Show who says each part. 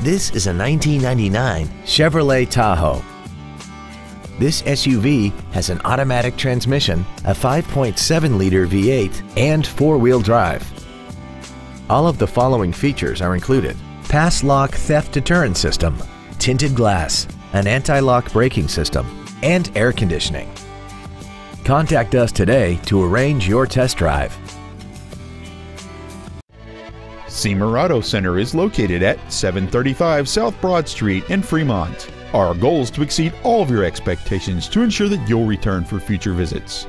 Speaker 1: This is a 1999 Chevrolet Tahoe. This SUV has an automatic transmission, a 5.7-liter V8, and four-wheel drive. All of the following features are included. PASSlock theft deterrent system, tinted glass, an anti-lock braking system, and air conditioning. Contact us today to arrange your test drive.
Speaker 2: Siemer Auto Center is located at 735 South Broad Street in Fremont. Our goal is to exceed all of your expectations to ensure that you'll return for future visits.